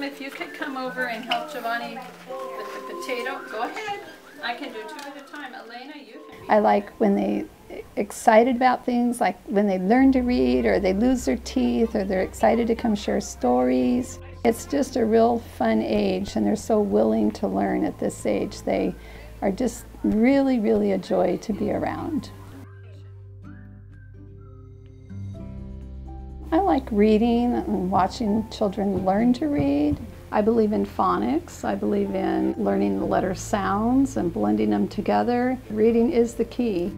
Mom, if you could come over and help Giovanni with the potato, go ahead. I can do two at a time. Elena, you can. I like when they excited about things, like when they learn to read or they lose their teeth or they're excited to come share stories. It's just a real fun age and they're so willing to learn at this age. They are just really, really a joy to be around. I like reading and watching children learn to read. I believe in phonics. I believe in learning the letter sounds and blending them together. Reading is the key.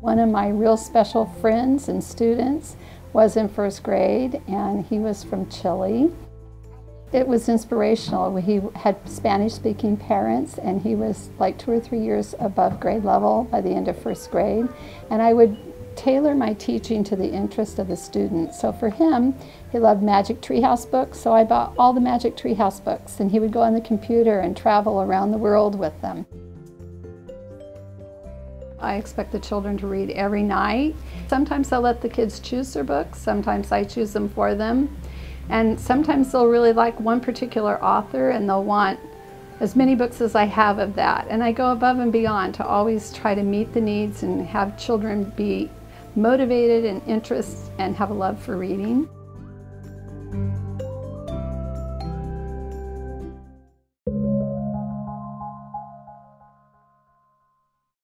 One of my real special friends and students was in first grade and he was from Chile. It was inspirational. He had Spanish speaking parents and he was like two or three years above grade level by the end of first grade. And I would tailor my teaching to the interest of the student. So for him, he loved Magic Treehouse books, so I bought all the Magic Treehouse books and he would go on the computer and travel around the world with them. I expect the children to read every night. Sometimes I'll let the kids choose their books, sometimes I choose them for them. And sometimes they'll really like one particular author and they'll want as many books as I have of that. And I go above and beyond to always try to meet the needs and have children be motivated and interested and have a love for reading.